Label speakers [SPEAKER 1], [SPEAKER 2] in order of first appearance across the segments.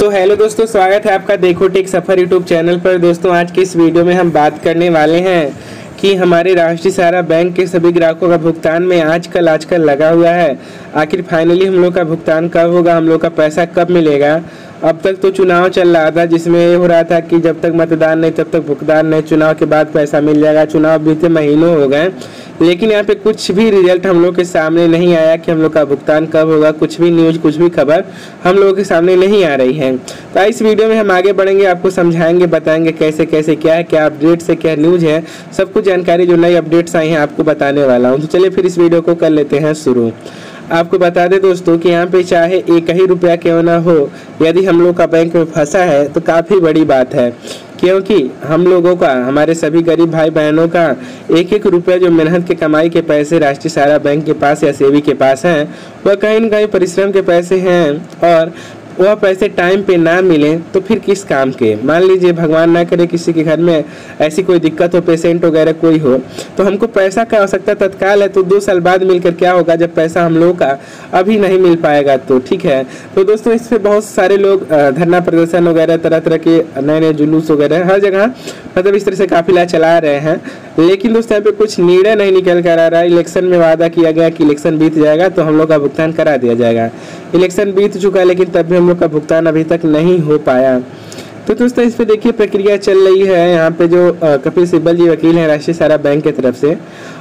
[SPEAKER 1] तो हेलो दोस्तों, स्वागत है आपका देखो टेक सफ़र यूट्यूब चैनल पर। दोस्तों, आज के इस वीडियो में हम बात करने वाले हैं कि हमारे राष्ट्रीय सहारा बैंक के सभी ग्राहकों का भुगतान में आजकल आजकल लगा हुआ है। आखिर फाइनली हम लोग का भुगतान कब होगा, हम लोग का पैसा कब मिलेगा? अब तक तो चुनाव चल रहा था, जिसमें ये हो रहा था कि जब तक मतदान नहीं, तब तक भुगतान नहीं, चुनाव के बाद पैसा मिल जाएगा। चुनाव बीते महीनों हो गए। लेकिन यहाँ पे कुछ भी रिज़ल्ट हम लोग के सामने नहीं आया कि हम लोग का भुगतान कब होगा, कुछ भी न्यूज़ कुछ भी खबर हम लोगों के सामने नहीं आ रही है। तो इस वीडियो में हम आगे बढ़ेंगे, आपको समझाएँगे, बताएँगे कैसे कैसे, क्या है, क्या अपडेट से क्या न्यूज़ है, सब कुछ जानकारी, जो नई अपडेट्स आई हैं, आपको बताने वाला हूँ। तो चलिए फिर इस वीडियो को कर लेते हैं शुरू। आपको बता दें दोस्तों कि यहाँ पे चाहे एक ही रुपया क्यों ना हो, यदि हम लोग का बैंक में फंसा है तो काफ़ी बड़ी बात है। क्योंकि हम लोगों का, हमारे सभी गरीब भाई बहनों का एक एक रुपया जो मेहनत के कमाई के पैसे राष्ट्रीय सहारा बैंक के पास या सेवी के पास हैं, वह कहीं ना कहीं परिश्रम के पैसे हैं और वह पैसे टाइम पे ना मिले तो फिर किस काम के? मान लीजिए भगवान ना करे किसी के घर में ऐसी कोई दिक्कत हो पेशेंट वगैरह कोई हो तो हमको पैसा का आवश्यकता तत्काल है तो दो साल बाद मिलकर क्या होगा? जब पैसा हम लोगों का अभी नहीं मिल पाएगा तो ठीक है। तो दोस्तों, इस पर बहुत सारे लोग धरना प्रदर्शन वगैरह तरह तरह के नए नए जुलूस वगैरह, हर जगह मतलब इस तरह से काफिला चला रहे हैं। लेकिन दोस्तों यहाँ पे कुछ निर्णय नहीं निकल कर आ रहा। है इलेक्शन में वादा किया गया कि इलेक्शन बीत जाएगा तो हम लोग का भुगतान करा दिया जाएगा। इलेक्शन बीत चुका है लेकिन तब भी हम लोग का भुगतान अभी तक नहीं हो पाया। तो दोस्तों, इस पे देखिए प्रक्रिया चल रही है। यहाँ पे जो कपिल सिब्बल जी वकील हैं राष्ट्रीय सारा बैंक की तरफ़ से,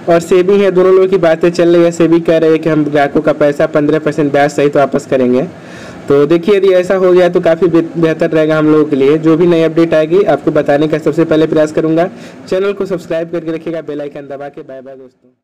[SPEAKER 1] और सेबी है, दोनों लोगों की बातें चल रही है। सेबी कह रहे हैं कि हम ग्राहकों का पैसा पंद्रह परसेंट ब्याज सहित तो वापस करेंगे। तो देखिए, यदि ऐसा हो जाए तो काफ़ी बेहतर रहेगा हम लोगों के लिए। जो भी नई अपडेट आएगी, आपको बताने का सबसे पहले प्रयास करूँगा। चैनल को सब्सक्राइब करके रखिएगा बेलाइकन दबा के। बाय बाय दोस्तों।